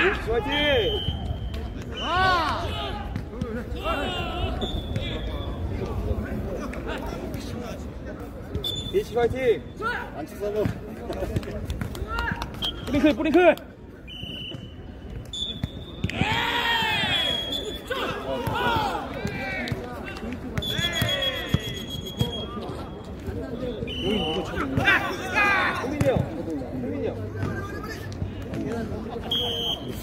화이팅! 예시 화이팅! 안치 서브. 뿌링클 뿌링클!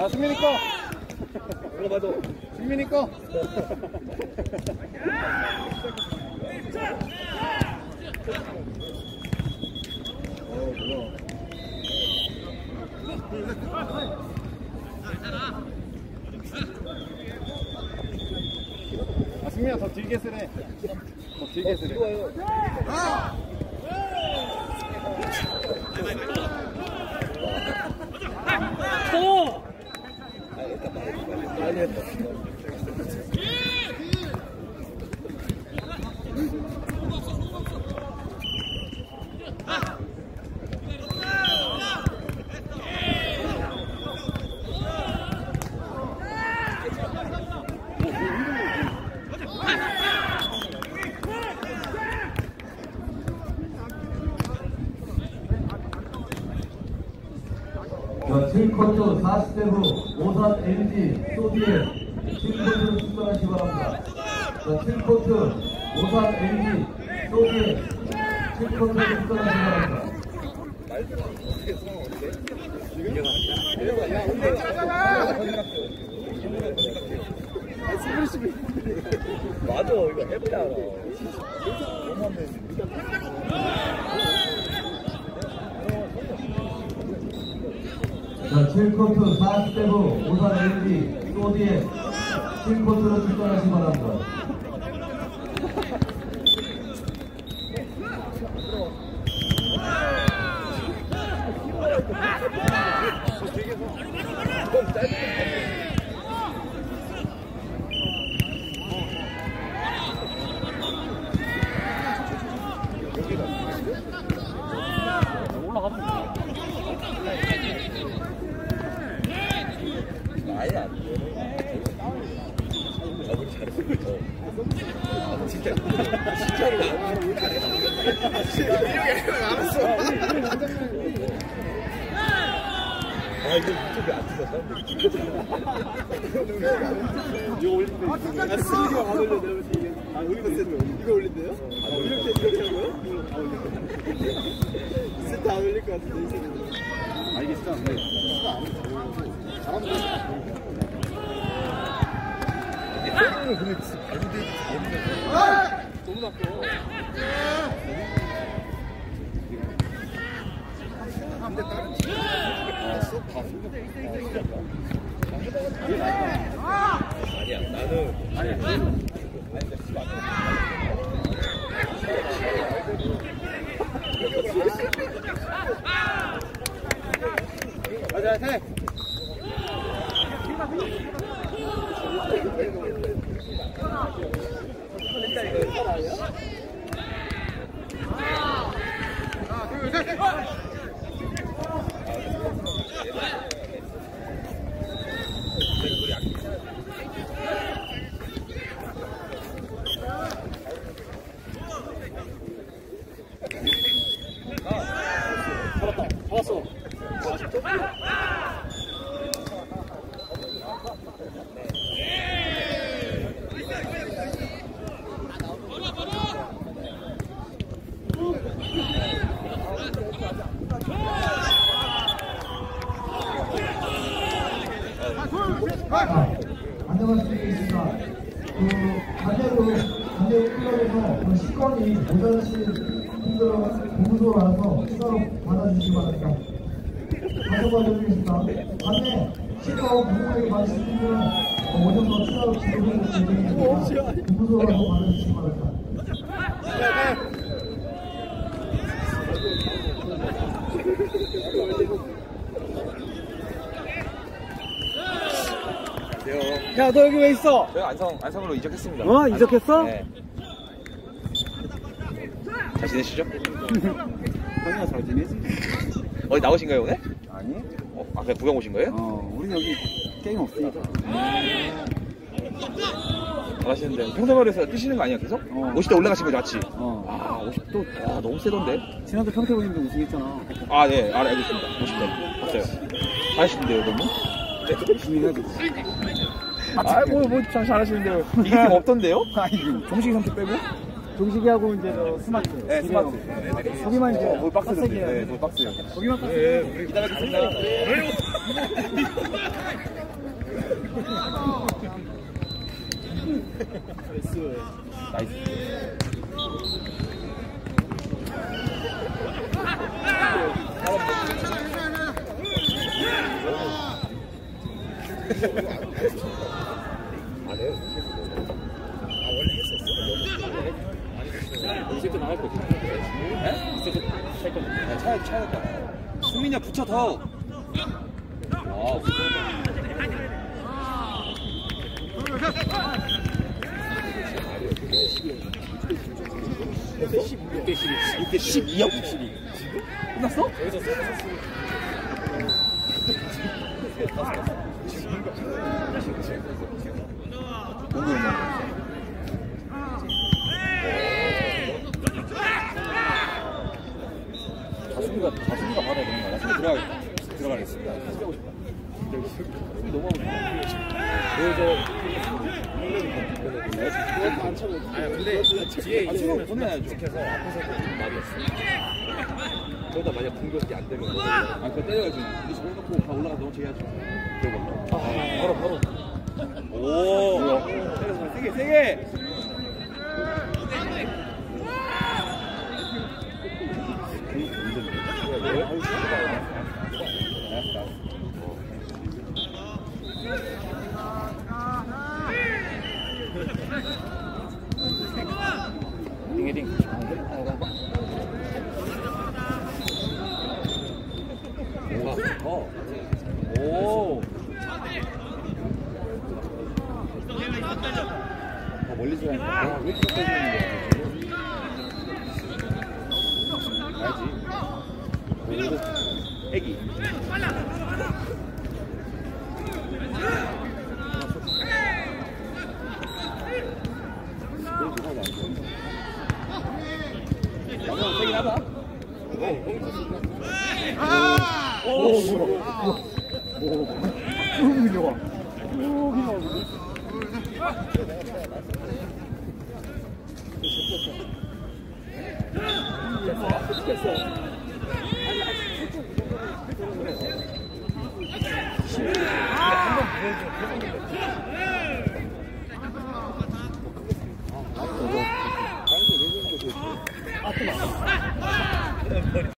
아 승민이 거. 이거 봐도 승민이 거. 어, 그거. 아, 승민아 더 길게 쓰래. 더 길게 쓰래. 좋아요. 또! 많 7쿼터 40대 후 오산 LG 소디에 7쿼터를 출전하시기 바랍니다. 자, 7쿼터 오산 LG 소디에 7쿼터를 출전하시기 바랍니다. 맞아, 이거 해보자. 자, 7쿼터 40대 후 오산 LG 소디에 7쿼터를 출전하시기 바랍니다. 아예. 아. 어. 아, 진짜. 아. 아, 올려, 이게. 아? 아, 진짜. 아, 안. 잘하면 돼. 때리는 근데 진짜 발도 너무 나빠. 근데 다른 팀 알았어? 다 아니야 나는 아니야 가자, 해. 잡았어. 자, 안녕하십니까. 그, 반대로, 반대로 클럽에서 그 시권이 모자르신 분들 공부소 와서 추가로 받아주시기 바랍니다. 다시 받아드리겠습니다. 반대, 받으신 분들은 어, 오셔서 추가로 지급해 주실 예정이니까 공부소 와서 받아주시기 바랍니다. 야, 너 여기 왜 있어? 저희 안성 안성으로 이적했습니다. 어, 이적했어? 네. 잘 지내시죠? 형이야, 잘 지내지? 어디 나오신가요 오늘? 아니? 어, 아 그냥 구경 오신 거예요? 어, 우리 여기 게임 없으니까. 잘하시는데 평생활에서 뛰시는 거 아니야 계속? 어. 50대 올라가신 거죠 맞지? 어. 아 50도 와 너무 세던데? 지난주 평택원님도 우승했잖아. 아네 알, 알겠습니다 50대 봤어요 잘하시는데요 너무? 열심히 해야지. 아뭐뭐 참 잘하시는데요 이길 팀 없던데요? 아이고. 정식이 삼촌 빼고? 종식이하고 이제 저 스마트. 네 스마트 거기만 이제? 빡세게 해야 네, 돼. 뭘 박스요 거기만 빡세게. 이따 뵙겠습니다 나이스 네, 차 야 차야 돼. 수민이야 붙여 더. 와. 대 12야 12. 끝났어? 자순이가 자순이가 받아야 되는 거야. 자순이 들어가겠다. 들어가겠습니다. 너무 근데 뒤에 아, 보내야죠. 저다 만약 공격이 안 되면 아, 그거. 근데 저걸 놓고 다 올라가 너무 제야죠. 아, 바로 바로. 오. 때려서 세게 세게. 멀리서 하니까 아, 왜 이렇게 있는 거야? 가야지. 오. 애기. 세긴 하다. 오, 뭐야. 쭉 밀려와. 아, 또 많아.